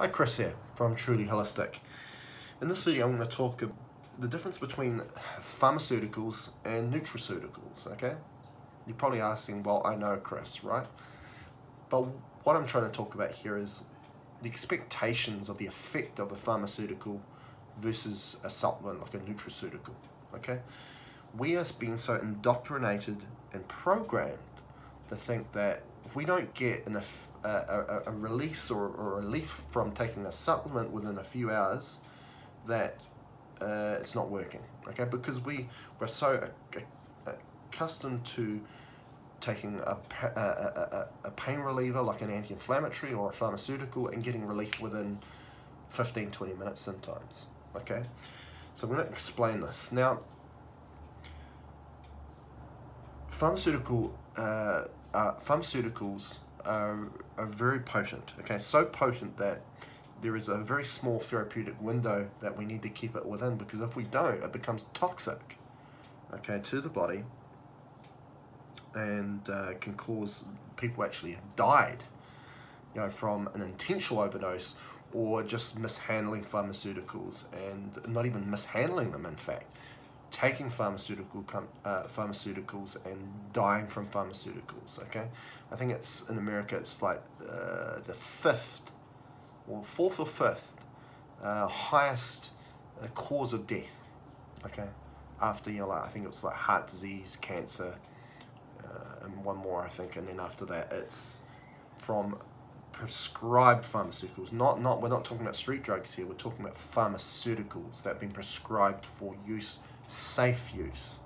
Hi, Chris here from Truly Holistic. In this video, I'm going to talk the difference between pharmaceuticals and nutraceuticals, okay? You're probably asking, well, I know, Chris, right? But what I'm trying to talk about here is the expectations of the effect of a pharmaceutical versus a supplement like a nutraceutical, okay? We are being so indoctrinated and programmed to think that if we don't get enough a, a, a release or, or, a relief from taking a supplement within a few hours that uh, it's not working okay? Because we we're so accustomed to taking a, a, a, pain reliever like an anti-inflammatory or a pharmaceutical and getting relief within 15 20 minutes sometimes okay? So I'm going to explain this. Now pharmaceutical uh, uh, pharmaceuticals are, are very potent, okay? So potent that there is a very small therapeutic window that we need to keep it within because if we don't, it becomes toxic, okay, to the body and uh, can cause people actually have died, you know, from an intentional overdose or just mishandling pharmaceuticals and not even mishandling them, in fact taking pharmaceutical uh, pharmaceuticals and dying from pharmaceuticals. Okay, I think it's in America. It's like uh, the fifth, or fourth or fifth, uh, highest uh, cause of death. Okay, after you know, like I think it's like heart disease, cancer, uh, and one more I think, and then after that it's from prescribed pharmaceuticals. Not not we're not talking about street drugs here. We're talking about pharmaceuticals that have been prescribed for use safe use.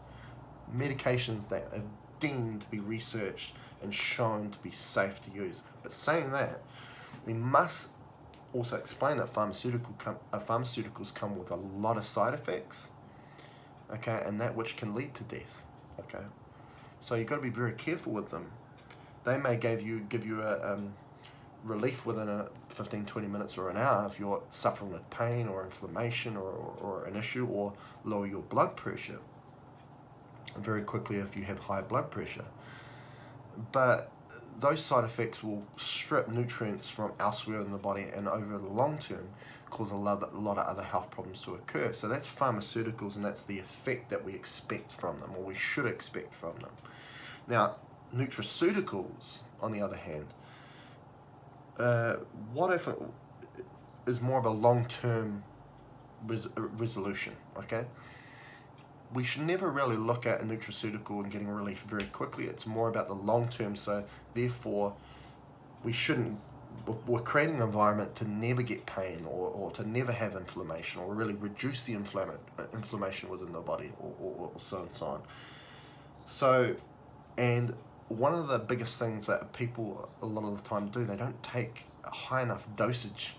Medications that are deemed to be researched and shown to be safe to use. But saying that, we must also explain that pharmaceutical com uh, pharmaceuticals come with a lot of side effects, okay, and that which can lead to death, okay. So you've got to be very careful with them. They may give you give you a um, relief within a 15 20 minutes or an hour if you're suffering with pain or inflammation or, or, or, an issue or lower your blood pressure very quickly if you have high blood pressure. But those side effects will strip nutrients from elsewhere in the body and over the long term cause a lot, a lot of other health problems to occur. So that's pharmaceuticals and that's the effect that we expect from them or we should expect from them. Now nutraceuticals on the other hand uh, what if it is more of a long-term res resolution, okay? We should never really look at a nutraceutical and getting relief very quickly. It's more about the long term, so therefore we shouldn't, we're creating an environment to never get pain or, or to never have inflammation or really reduce the inflammation inflammation within the body or, or, or so and so on. So, and one of the biggest things that people a lot of the time do, they don't take a high enough dosage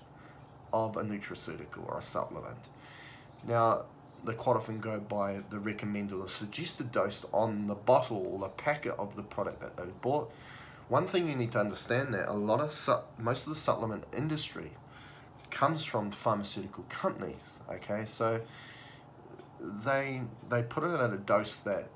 of a nutraceutical or a supplement. Now, they quite often go by the recommended or suggested dose on the bottle or the packet of the product that they've bought. One thing you need to understand that a lot of most of the supplement industry comes from pharmaceutical companies. Okay, so they they put it at a dose that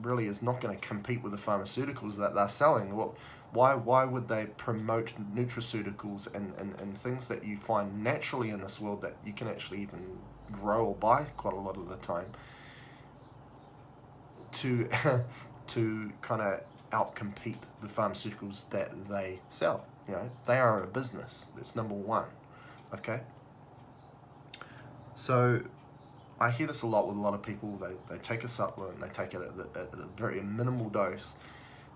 really is not going to compete with the pharmaceuticals that they're selling. Well, why, why would they promote nutraceuticals and, and, and things that you find naturally in this world that you can actually even grow or buy quite a lot of the time to, to kind of outcompete the pharmaceuticals that they sell? You know, they are a business. That's number one. Okay. So I hear this a lot with a lot of people. They, they take a supplement, they take it at, the, at a very minimal dose,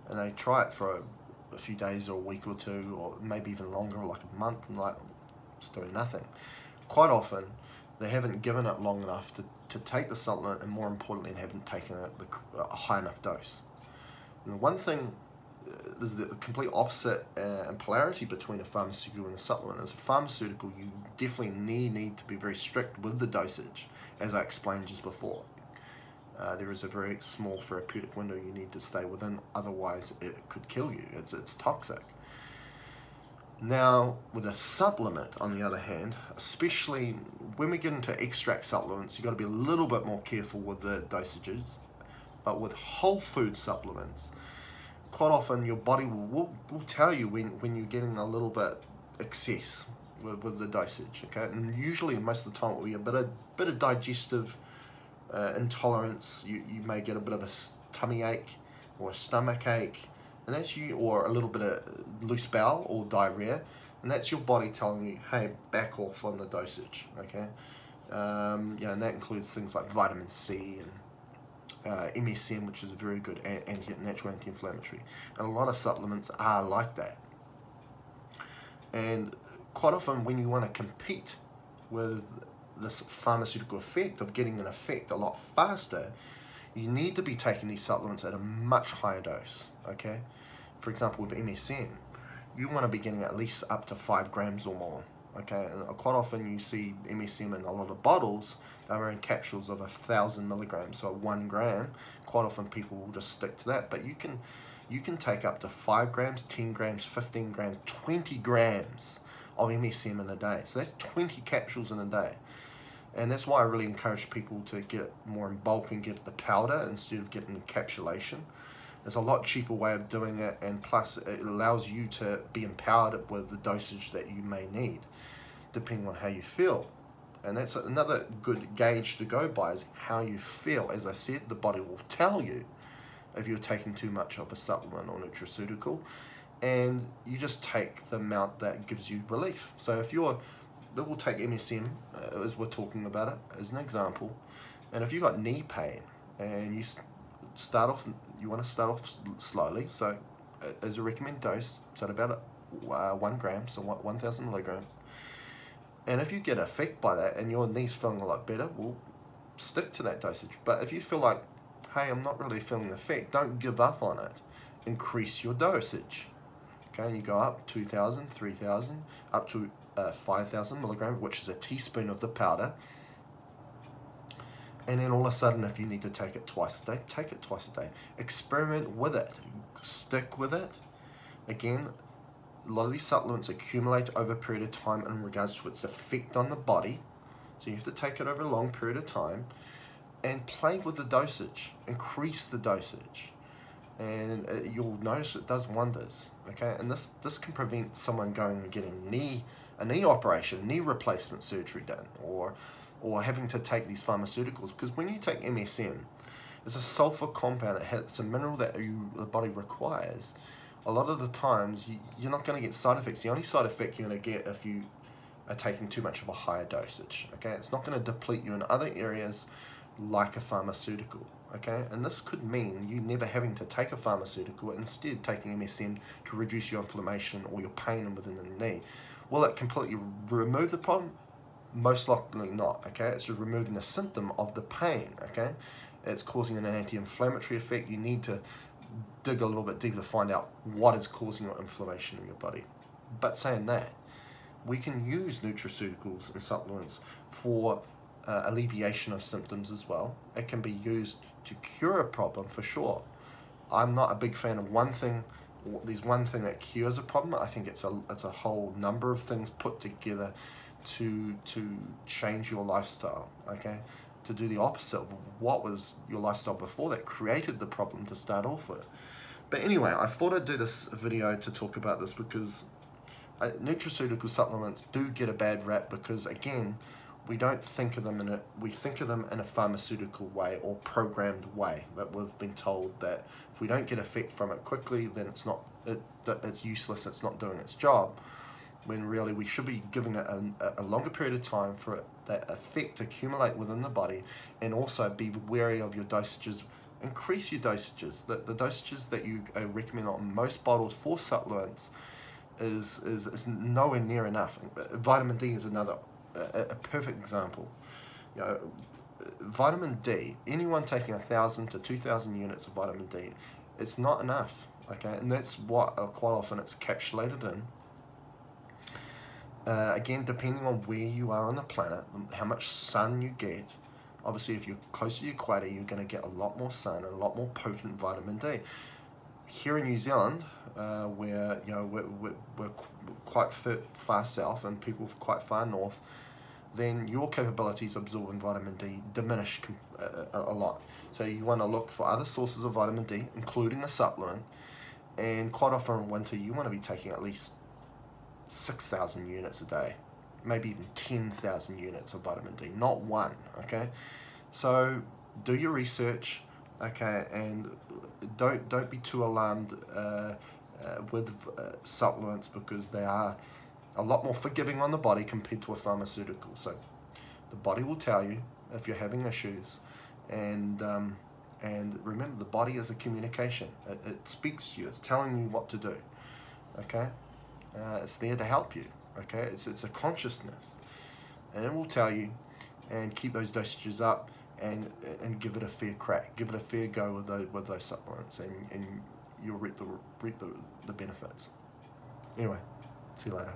and they try it for a, a, few days or a week or two, or maybe even longer, like a month, and like it's doing nothing. Quite often, they haven't given it long enough to, to take the supplement, and more importantly, they haven't taken it a high enough dose. And the one thing there's the complete opposite uh, and polarity between a pharmaceutical and a supplement. As a pharmaceutical, you definitely need, need to be very strict with the dosage, as I explained just before. Uh, there is a very small therapeutic window you need to stay within, otherwise it could kill you. It's, it's toxic. Now, with a supplement, on the other hand, especially when we get into extract supplements, you've got to be a little bit more careful with the dosages. But with whole food supplements, quite often your body will, will, tell you when, when you're getting a little bit excess with, with the dosage. Okay, and usually most of the time it will be a bit of bit of digestive uh, intolerance. You you may get a bit of a tummy ache or a stomach ache, and that's you, or a little bit of loose bowel or diarrhea, and that's your body telling you, hey, back off on the dosage. Okay, um, yeah, and that includes things like vitamin C and uh, MSM, which is a very good anti natural anti-inflammatory, and a lot of supplements are like that. And quite often, when you want to compete with this pharmaceutical effect of getting an effect a lot faster, you need to be taking these supplements at a much higher dose. Okay, for example, with MSM, you want to be getting at least up to five grams or more. Okay, and quite often you see MSM in a lot of bottles they are in capsules of a thousand milligrams, so one gram. Quite often people will just stick to that, but you can you can take up to five grams, 10 grams, 15 grams, 20 grams of MSM in a day. So that's 20 capsules in a day. And that's why I really encourage people to get more in bulk and get the powder instead of getting encapsulation. It's a lot cheaper way of doing it, and plus it allows you to be empowered with the dosage that you may need, depending on how you feel. And that's another good gauge to go by is how you feel. As I said, the body will tell you if you're taking too much of a supplement or nutraceutical. And you just take the amount that gives you relief. So if you're, we'll take MSM uh, as we're talking about it as an example. And if you've got knee pain and you start off, you want to start off slowly. So as a recommended dose, so about uh, one gram, so 1,000 milligrams and if you get effect by that and your knee's feeling a lot better, well, stick to that dosage. But if you feel like, hey, I'm not really feeling the effect, don't give up on it. Increase your dosage. Okay, and you go up 2,000, 3,000, up to uh, 5,000 milligrams, which is a teaspoon of the powder. And then all of a sudden, if you need to take it twice a day, take it twice a day. Experiment with it. Stick with it. Again, a lot of these supplements accumulate over a period of time in regards to its effect on the body. So you have to take it over a long period of time and play with the dosage, increase the dosage. And uh, you'll notice it does wonders, okay? And this, this can prevent someone going and getting knee, a knee operation, knee replacement surgery done, or, or having to take these pharmaceuticals. Because when you take MSM, it's a sulfur compound, it has, it's a mineral that you, the body requires a lot of the times you, you're not going to get side effects. The only side effect you're going to get if you are taking too much of a higher dosage. Okay, it's not going to deplete you in other areas like a pharmaceutical. Okay, and this could mean you never having to take a pharmaceutical, instead taking MSM to reduce your inflammation or your pain within the knee. Will it completely remove the problem? Most likely not. Okay, it's just removing the symptom of the pain. Okay, it's causing an anti-inflammatory effect. You need to dig a little bit deeper to find out what is causing your inflammation in your body. But saying that, we can use nutraceuticals and supplements for uh, alleviation of symptoms as well. It can be used to cure a problem for sure. I'm not a big fan of one thing. There's one thing that cures a problem. I think it's a it's a whole number of things put together to to change your lifestyle. Okay, to do the opposite of what was your lifestyle before that created the problem to start off with. But anyway, I thought I'd do this video to talk about this because uh, nutraceutical supplements do get a bad rap because again, we don't think of them in a we think of them in a pharmaceutical way or programmed way that we've been told that if we don't get effect from it quickly, then it's not it, it's useless. It's not doing its job when really we should be giving it a, a longer period of time for that effect to accumulate within the body and also be wary of your dosages. Increase your dosages. The, the dosages that you recommend on most bottles for supplements is, is, is nowhere near enough. Vitamin D is another a, a perfect example. You know vitamin D anyone taking a thousand to two thousand units of vitamin D it's not enough okay? And that's what uh, quite often it's capsulated in uh, again, depending on where you are on the planet, how much sun you get, obviously if you're close to the equator, you're going to get a lot more sun and a lot more potent vitamin D. Here in New Zealand, uh, where you know we're, we're, we're quite far south and people quite far north, then your capabilities absorbing vitamin D diminish a, a lot. So you want to look for other sources of vitamin D, including a supplement, and quite often in winter you want to be taking at least 6,000 units a day. maybe even 10,000 units of vitamin D, not one, okay? So do your research, okay, and don't don't be too alarmed uh, uh, with uh, supplements because they are a lot more forgiving on the body compared to a pharmaceutical. So the body will tell you if you're having issues, and um, and remember the body is a communication. It, it speaks to you. It's telling you what to do. Okay, uh, it's there to help you. Okay, it's it's a consciousness, and it will tell you, and keep those dosages up and and give it a fair crack. Give it a fair go with those with those supplements, and, and you'll reap the reap the, the benefits. Anyway, see you later.